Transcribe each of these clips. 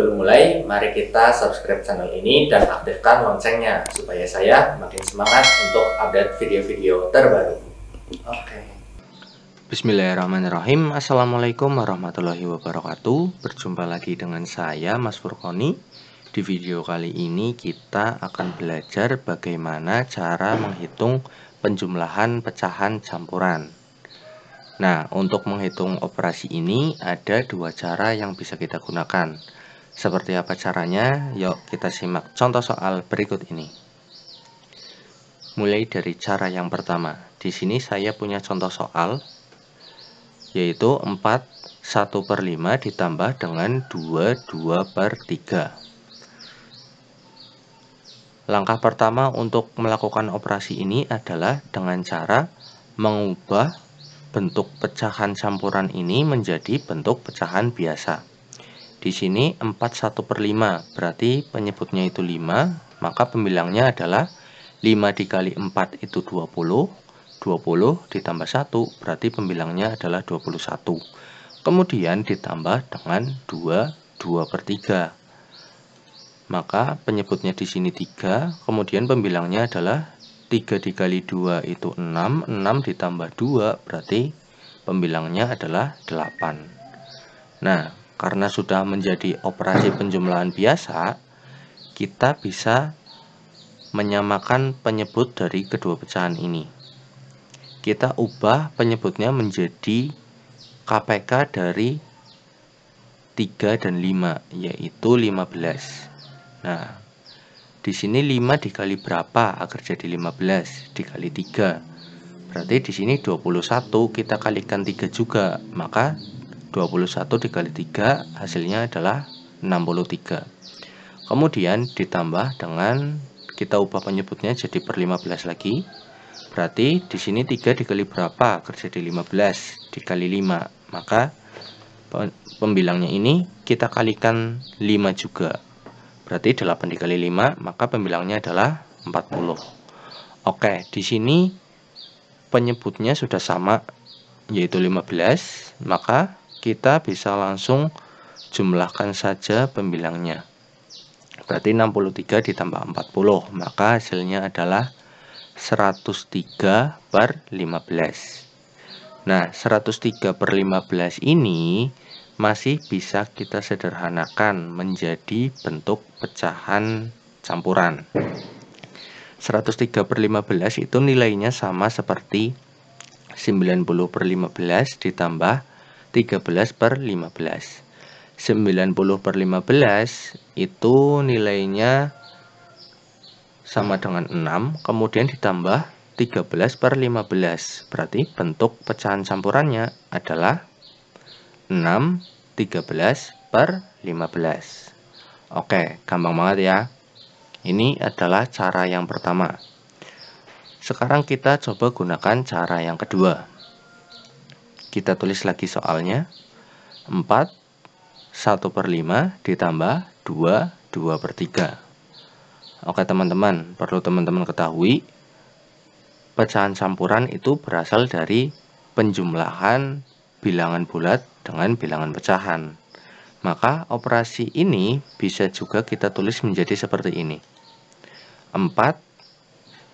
sebelum mulai, mari kita subscribe channel ini dan aktifkan loncengnya supaya saya makin semangat untuk update video-video terbaru. Oke. Bismillahirrahmanirrahim Assalamualaikum warahmatullahi wabarakatuh Berjumpa lagi dengan saya Mas Furkoni Di video kali ini kita akan belajar bagaimana cara menghitung penjumlahan pecahan campuran Nah, untuk menghitung operasi ini ada dua cara yang bisa kita gunakan. Seperti apa caranya? Yuk kita simak contoh soal berikut ini. Mulai dari cara yang pertama. Di sini saya punya contoh soal yaitu 4 1 per 5 ditambah dengan 2 2 per 3. Langkah pertama untuk melakukan operasi ini adalah dengan cara mengubah bentuk pecahan campuran ini menjadi bentuk pecahan biasa. Di sini 4 1 per 5, berarti penyebutnya itu 5, maka pembilangnya adalah 5 dikali 4 itu 20, 20 ditambah 1, berarti pembilangnya adalah 21. Kemudian ditambah dengan 2, 2 per 3. Maka penyebutnya di sini 3, kemudian pembilangnya adalah 3 dikali 2 itu 6 6 ditambah 2 berarti pembilangnya adalah 8 nah karena sudah menjadi operasi penjumlahan biasa kita bisa menyamakan penyebut dari kedua pecahan ini kita ubah penyebutnya menjadi KPK dari 3 dan 5 yaitu 15 nah di sini 5 dikali berapa agar jadi 15 dikali 3. Berarti di sini 21 kita kalikan 3 juga. Maka 21 dikali 3 hasilnya adalah 63. Kemudian ditambah dengan kita ubah penyebutnya jadi per 15 lagi. Berarti di sini 3 dikali berapa agar jadi 15 dikali 5. Maka pembilangnya ini kita kalikan 5 juga Berarti 8 dikali 5, maka pembilangnya adalah 40. Oke, di sini penyebutnya sudah sama, yaitu 15, maka kita bisa langsung jumlahkan saja pembilangnya. Berarti 63 ditambah 40, maka hasilnya adalah 103 per 15. Nah, 103 per 15 ini masih bisa kita sederhanakan menjadi bentuk pecahan campuran 103 per 15 itu nilainya sama seperti 90 per 15 ditambah 13 per 15 90 per 15 itu nilainya sama dengan 6 kemudian ditambah 13 per 15 berarti bentuk pecahan campurannya adalah 6 13 per 15 Oke, gampang banget ya. Ini adalah cara yang pertama. Sekarang kita coba gunakan cara yang kedua Kita tulis lagi soalnya 4 1 per 5 ditambah 2 2 per 3 Oke teman-teman, perlu teman-teman ketahui Pecahan campuran itu berasal dari penjumlahan bilangan bulat dengan bilangan pecahan. Maka operasi ini bisa juga kita tulis menjadi seperti ini. 4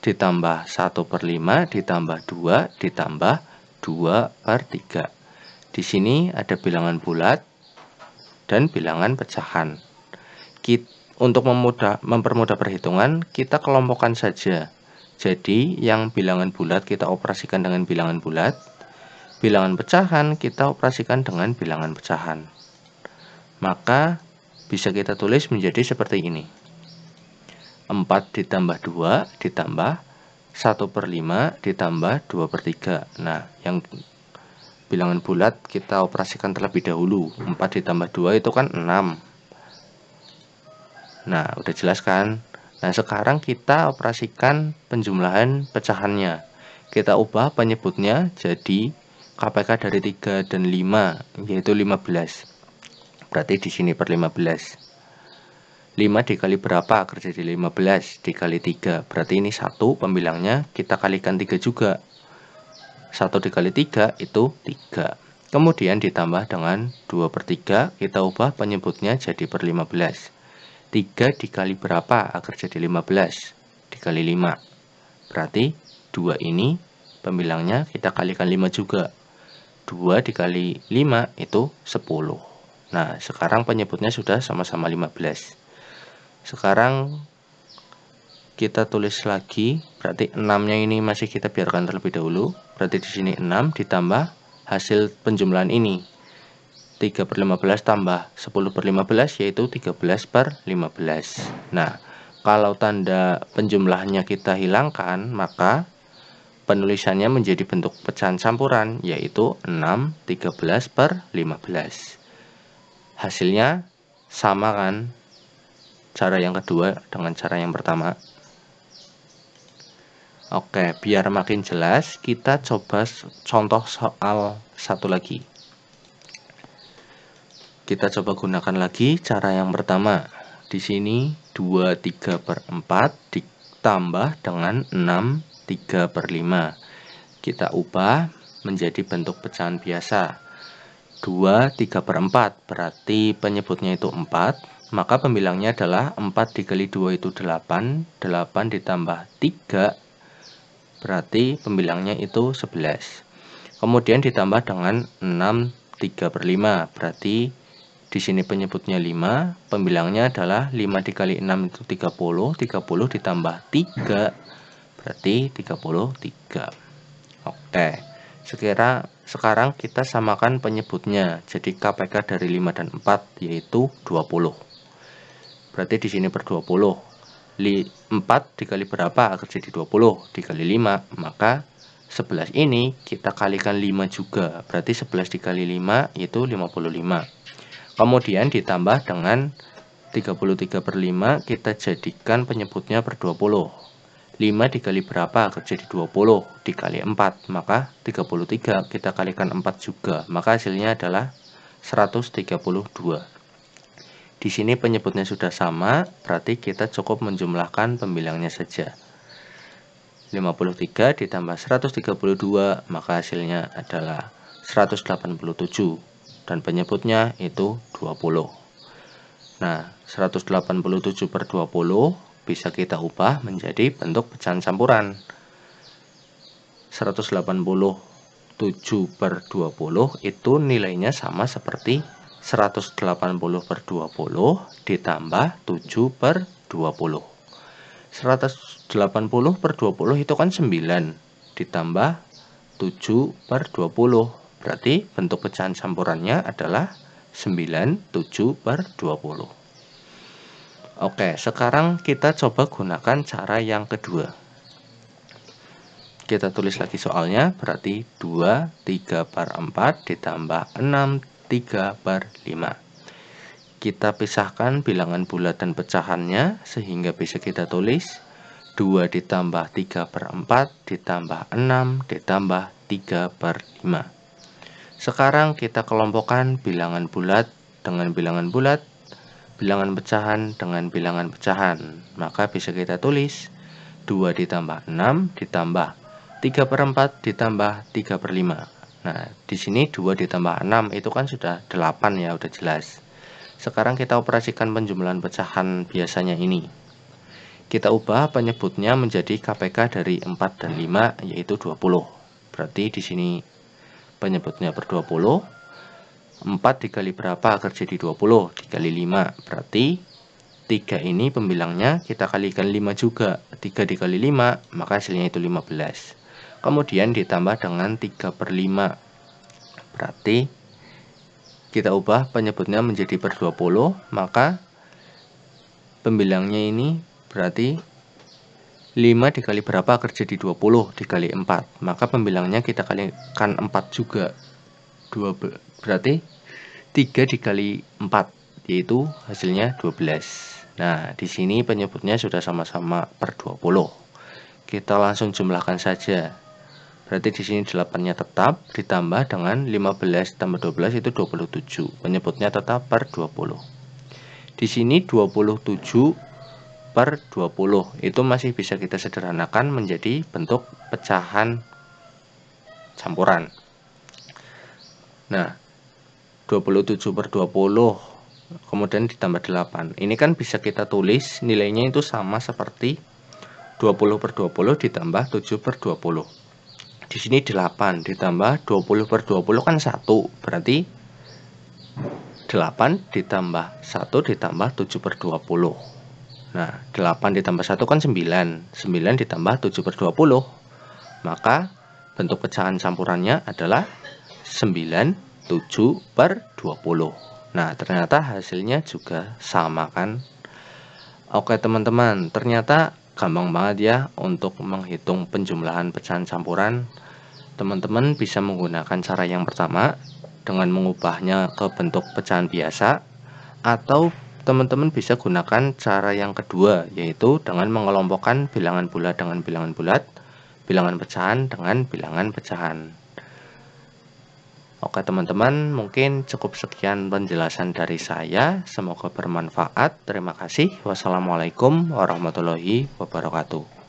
ditambah 1 per 5 ditambah 2 ditambah 2 per 3. Di sini ada bilangan bulat dan bilangan pecahan. Kita, untuk memudah, mempermudah perhitungan, kita kelompokkan saja. Jadi, yang bilangan bulat kita operasikan dengan bilangan bulat, bilangan pecahan kita operasikan dengan bilangan pecahan. Maka bisa kita tulis menjadi seperti ini. 4 ditambah 2 ditambah 1 per 5 ditambah 2 per 3. Nah, yang bilangan bulat kita operasikan terlebih dahulu. 4 ditambah 2 itu kan 6. Nah, udah jelas kan? Nah, sekarang kita operasikan penjumlahan pecahannya. Kita ubah penyebutnya jadi KPK dari 3 dan 5 yaitu 15 berarti di sini per 15 5 dikali berapa agar jadi 15 dikali 3 berarti ini 1 pembilangnya kita kalikan 3 juga 1 dikali 3 itu 3 Kemudian ditambah dengan 2 per 3, kita ubah penyebutnya jadi per 15. 3 dikali berapa agar jadi 15? Dikali 5. Berarti 2 ini pembilangnya kita kalikan 5 juga. 2 dikali 5 itu 10. Nah, sekarang penyebutnya sudah sama-sama 15. Sekarang kita tulis lagi, berarti 6-nya ini masih kita biarkan terlebih dahulu. Berarti di sini 6 ditambah hasil penjumlahan ini. 3 per 15 tambah 10 per 15 yaitu 13 per 15 nah kalau tanda penjumlahannya kita hilangkan maka penulisannya menjadi bentuk pecahan campuran yaitu 6 13 per 15 hasilnya sama kan cara yang kedua dengan cara yang pertama Oke, biar makin jelas, kita coba contoh soal satu lagi. Kita coba gunakan lagi cara yang pertama. Di sini 2 3 per 4 ditambah dengan 6 3 per 5. Kita ubah menjadi bentuk pecahan biasa. 2 3 per 4 berarti penyebutnya itu 4 maka pembilangnya adalah 4 dikali 2 itu 8 8 ditambah 3 berarti pembilangnya itu 11 kemudian ditambah dengan 6 3 per 5 berarti di sini penyebutnya 5 pembilangnya adalah 5 dikali 6 itu 30 30 ditambah 3 berarti 33 oke sekira sekarang kita samakan penyebutnya jadi KPK dari 5 dan 4 yaitu 20 berarti di sini per 20 4 dikali berapa? Agar jadi 20 dikali 5 maka 11 ini kita kalikan 5 juga. Berarti 11 dikali 5 itu 55 kemudian ditambah dengan 33 per 5 kita jadikan penyebutnya per 20 5 dikali berapa? Agar jadi 20 dikali 4 maka 33 kita kalikan 4 juga. Maka hasilnya adalah 132 di sini penyebutnya sudah sama, berarti kita cukup menjumlahkan pembilangnya saja. 53 ditambah 132, maka hasilnya adalah 187. Dan penyebutnya itu 20. Nah, 187 per 20 bisa kita ubah menjadi bentuk pecahan campuran. 187 per 20 itu nilainya sama seperti 180 per 20 ditambah 7 per 20 180 per 20 itu kan 9 ditambah 7 per 20 berarti bentuk pecahan campurannya adalah 9 7 per 20 Oke sekarang kita coba gunakan cara yang kedua. Kita tulis lagi soalnya berarti 2 3 per 4 ditambah 6 3 per 5 kita pisahkan bilangan bulat dan pecahannya sehingga bisa kita tulis. 2 ditambah 3 per 4 ditambah 6 ditambah 3 per 5 sekarang kita kelompokkan bilangan bulat dengan bilangan bulat bilangan pecahan dengan bilangan pecahan. Maka bisa kita tulis. 2 ditambah 6 ditambah 3 per 4 ditambah 3 per 5 Nah, di sini 2 ditambah 6 itu kan sudah 8 ya, udah jelas. Sekarang kita operasikan penjumlahan pecahan biasanya ini. Kita ubah penyebutnya menjadi KPK dari 4 dan 5 yaitu 20. Berarti di sini penyebutnya per 20. 4 dikali berapa agar jadi 20? Dikali 5. Berarti 3 ini pembilangnya kita kalikan 5 juga. 3 dikali 5 maka hasilnya itu 15 kemudian ditambah dengan 3 per 5 berarti kita ubah penyebutnya menjadi per 20 maka pembilangnya ini berarti 5 dikali berapa agar jadi 20 dikali 4 maka pembilangnya kita kalikan 4 juga. 2 berarti 3 dikali 4 yaitu hasilnya 12 nah di sini penyebutnya sudah sama-sama per 20 kita langsung jumlahkan saja Berarti di sini 8-nya tetap ditambah dengan 15 tambah 12 itu 27. Penyebutnya tetap per 20. Di sini 27 per 20 itu masih bisa kita sederhanakan menjadi bentuk pecahan campuran. Nah, 27 per 20 kemudian ditambah 8. Ini kan bisa kita tulis nilainya itu sama seperti 20 per 20 ditambah 7 per 20. Di sini 8 ditambah 20 per 20 kan 1. Berarti 8 ditambah 1 ditambah 7 per 20. Nah, 8 ditambah 1 kan 9. 9 ditambah 7 per 20. Maka bentuk pecahan campurannya adalah 9 7 per 20 Nah ternyata hasilnya juga sama kan Oke teman-teman ternyata gampang banget ya untuk menghitung penjumlahan pecahan campuran. Teman-teman bisa menggunakan cara yang pertama dengan mengubahnya ke bentuk pecahan biasa Atau teman-teman bisa gunakan cara yang kedua yaitu dengan mengelompokkan bilangan bulat dengan bilangan bulat bilangan pecahan dengan bilangan pecahan Oke teman-teman, mungkin cukup sekian penjelasan dari saya. Semoga bermanfaat. Terima kasih. Wassalamualaikum warahmatullahi wabarakatuh.